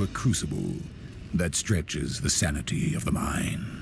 A crucible that stretches the sanity of the mind.